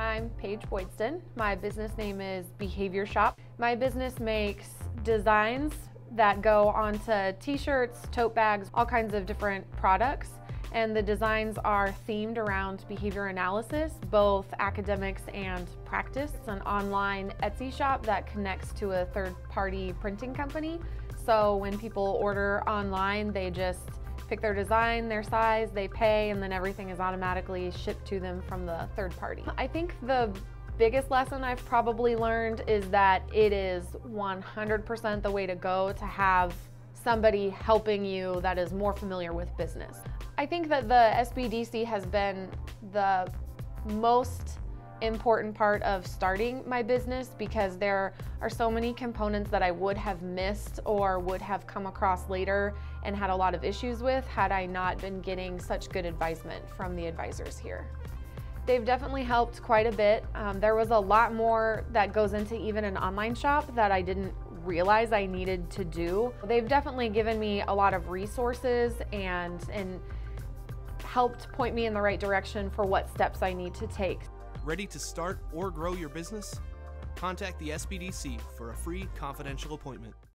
I'm Paige Boydston. My business name is Behavior Shop. My business makes designs that go onto t-shirts, tote bags, all kinds of different products. And the designs are themed around behavior analysis, both academics and practice. It's an online Etsy shop that connects to a third-party printing company. So when people order online, they just pick their design, their size, they pay, and then everything is automatically shipped to them from the third party. I think the biggest lesson I've probably learned is that it is 100% the way to go to have somebody helping you that is more familiar with business. I think that the SBDC has been the most important part of starting my business because there are so many components that I would have missed or would have come across later and had a lot of issues with had I not been getting such good advisement from the advisors here. They've definitely helped quite a bit. Um, there was a lot more that goes into even an online shop that I didn't realize I needed to do. They've definitely given me a lot of resources and, and helped point me in the right direction for what steps I need to take. Ready to start or grow your business? Contact the SBDC for a free confidential appointment.